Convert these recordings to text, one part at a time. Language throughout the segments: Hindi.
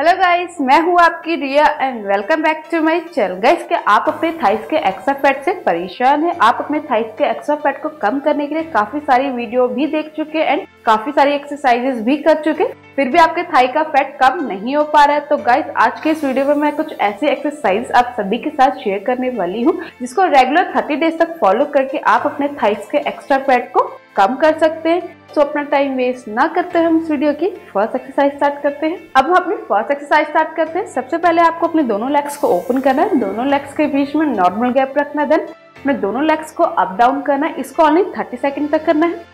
हेलो गाइस मैं हूँ आपकी Riya and welcome back to my channel guys क्या आप अपने थाइस के एक्स्ट्रा फैट से परेशान हैं? आप अपने थाइस के एक्स्ट्रा फैट को कम करने के लिए काफ़ी सारी वीडियो भी देख चुके एंड काफ़ी सारी एक्सरसाइजेस भी कर चुके फिर भी आपके थाई का फैट कम नहीं हो पा रहा है. तो गाइस आज के इस वीडियो में मैं कुछ ऐसे एक्सरसाइज आप सभी के साथ शेयर करने वाली हूँ, जिसको रेगुलर थर्टी डेज़ तक फॉलो करके आप अपने थाइस के एक्स्ट्रा फैट को कम कर सकते हैं. तो अपना टाइम वेस्ट ना करते हैं हम इस वीडियो की फ़र्स्ट एक्सरसाइज स्टार्ट करते हैं। अब हम अपनी फ़र्स्ट एक्सरसाइज स्टार्ट करते हैं। सबसे पहले आपको अपने दोनों लेग्स को ओपन करना है। दोनों लेग्स के बीच में नॉर्मल गैप रखना देन अपने दोनों लेग्स को अप डाउन करना है। इसको ऑनली थर्टी सेकेंड तक करना है।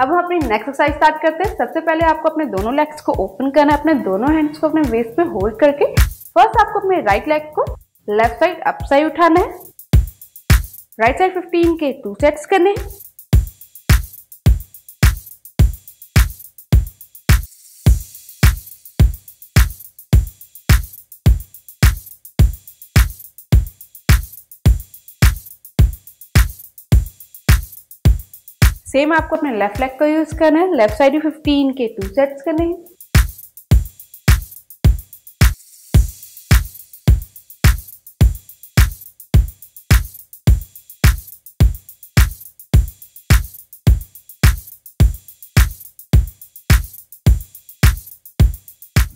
अब हम अपनी नेक्स्ट एक्सरसाइज स्टार्ट करते हैं। सबसे पहले आपको अपने दोनों लेग्स को ओपन करना है। अपने दोनों हैंड्स को अपने वेस्ट में होल्ड करके। फ़र्स्ट आपको अपने राइट लेग को लेफ़्ट साइड अप साइड उठाना है। राइट साइड 15 के टू सेट्स करने हैं। सेम आपको अपने लेफ़्ट लेग को यूज़ करना है लेफ़्ट साइड भी फिफ्टीन के टू सेट्स करने हैं।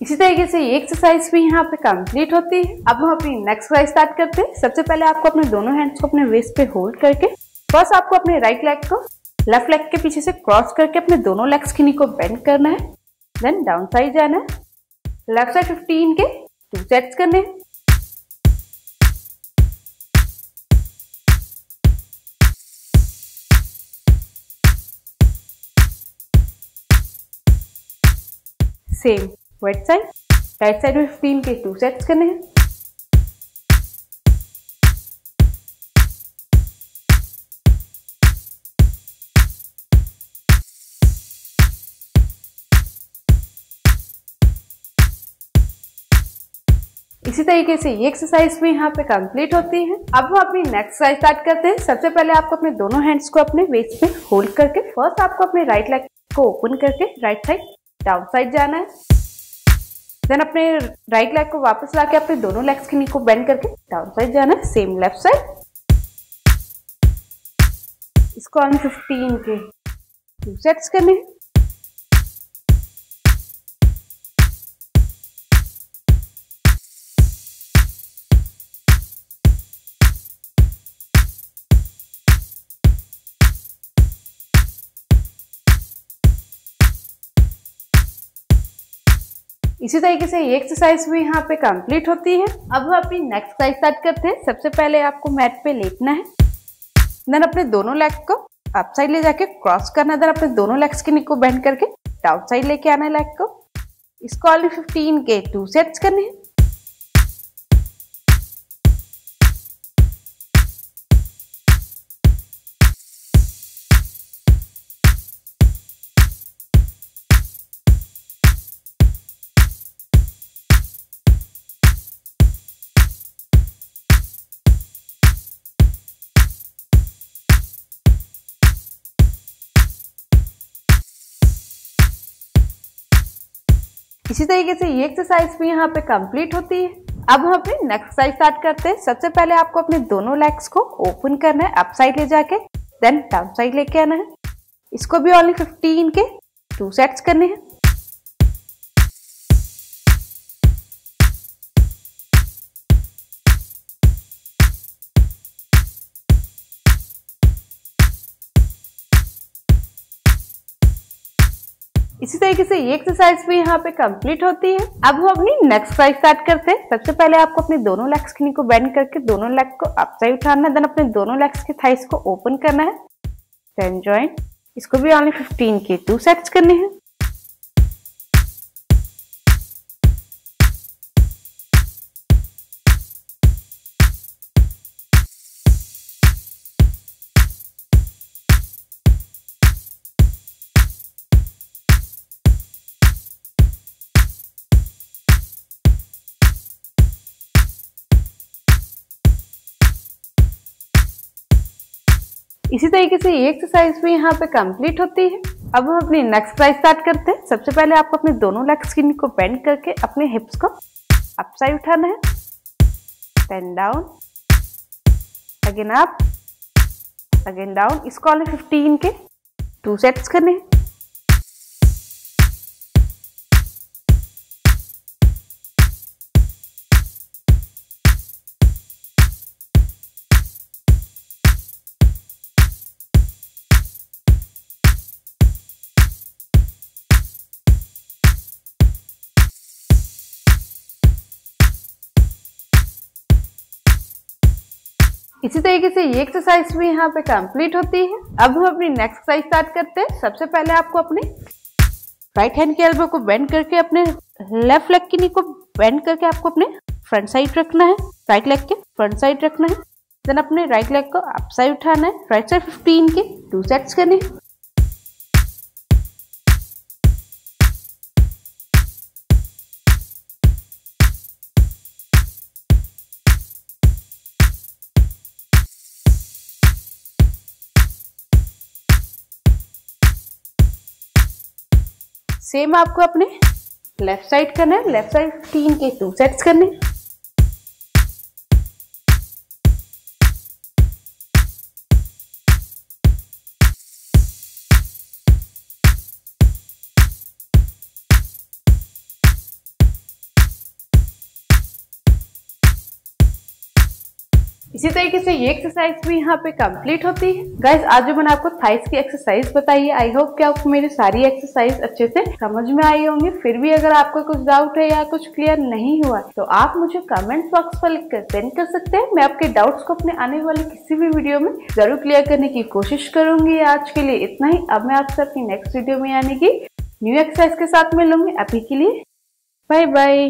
इसी तरीके से ये एक्सरसाइज भी यहाँ पे कंप्लीट होती है। अब हम अपनी नेक्स्ट एक्सरसाइज स्टार्ट करते हैं। सबसे पहले आपको अपने दोनों हैंड्स को अपने वेस्ट पे होल्ड करके फ़र्स्ट आपको अपने राइट लेग को लेफ़्ट लेग के पीछे से क्रॉस करके अपने दोनों लेग्स की नी को बेंड करना है देन डाउन साइड जाना है लेफ़्ट साइड 15 के टू सेट्स करने हैं। Same wait side right side में 15 के टू सेट्स करने हैं। इसी तरीके से ये एक्सरसाइज भी यहाँ पे कंप्लीट होती है। अब हम अपनी नेक्स्ट एक्सरसाइज स्टार्ट करते हैं। सबसे पहले आपको अपने दोनों हैंड्स को अपने वेस्ट पे होल्ड करके फ़र्स्ट आपको अपने राइट लेग को ओपन करके राइट साइड डाउन साइड जाना है। देन अपने राइट लेग को वापस लाके अपने दोनों लेग्स के नी को बेंड करके डाउन साइड जाना है। सेम लेफ़्ट साइड इसको हम 15 के टू सेट्स करने हैं। इसी तरीके से ये एक्सरसाइज भी यहाँ पे कंप्लीट होती है। अब हम अपनी नेक्स्ट एक्सरसाइज स्टार्ट करते हैं। सबसे पहले आपको मैट पे लेटना है। देन अपने दोनों लेग को अप साइड ले जाके क्रॉस करना। देन अपने दोनों लेग्स के निक को बेंड करके डाउन साइड लेके आना है लेग को। इसको ऑनली 15 के टू सेट्स करने हैं। इसी तरीके से ये एक्सरसाइज भी यहाँ पे कंप्लीट होती है। अब हम अपनी नेक्स्ट एक्सरसाइज स्टार्ट करते हैं। सबसे पहले आपको अपने दोनों लेग्स को ओपन करना है अप साइड ले जाके देन डाउन साइड लेके आना है। इसको भी ऑनली 15 के टू सेट्स करने हैं। इसी तरीके से ये एक्सरसाइज भी यहाँ पे कंप्लीट होती है। अब हम अपनी नेक्स्ट एक्सरसाइज स्टार्ट करते हैं। सबसे पहले आपको अपने दोनों लेग्स की को बैंड करके, दोनों लेग को सही उठाना है। देन अपने दोनों लेग्स के थाइस को ओपन करना है। देन ज्वाइन इसको भी ऑनली 15 के टू सेट्स करने हैं। इसी तरीके से ये एक्सरसाइज भी यहाँ पे कंप्लीट होती है। अब हम अपनी नेक्स्ट एक्सरसाइज स्टार्ट करते हैं। सबसे पहले आपको अपने दोनों लेग स्किन को बेंड करके अपने हिप्स को अप साइड उठाना है। Then down again up again down इसको ऑल 15 के टू सेट्स करने हैं। इसी तरीके से ये एक्सरसाइज भी यहाँ पे कंप्लीट होती है। अब हम अपनी नेक्स्ट एक्सरसाइज स्टार्ट करते हैं। सबसे पहले आपको अपने राइट हैंड के एल्बो को बेंड करके अपने लेफ़्ट लेग की नी को बेंड करके आपको अपने फ्रंट साइड रखना है। राइट लेग के फ्रंट साइड रखना है। देन अपने राइट लेग को अप साइड उठाना है। राइट साइड 15 के टू सेट्स करने सेम आपको अपने लेफ़्ट साइड करना है लेफ़्ट साइड तीन के टू सेट्स करने। इसी तरीके से ये एक्सरसाइज भी यहाँ पे कंप्लीट होती है। गाइस आज जो मैंने आपको थाइस की एक्सरसाइज बताई है। आई होप कि आपको मेरी सारी एक्सरसाइज अच्छे से समझ में आई होंगी। फिर भी अगर आपको कुछ डाउट है या कुछ क्लियर नहीं हुआ तो आप मुझे कमेंट बॉक्स पर लिख कर सेंड कर सकते हैं। मैं आपके डाउट्स को अपने आने वाले किसी भी वीडियो में ज़रूर क्लियर करने की कोशिश करूँगी। आज के लिए इतना ही। अब मैं आपसे अपनी नेक्स्ट वीडियो में आने की न्यू एक्सरसाइज के साथ मिलूँगी। अभी के लिए बाय बाय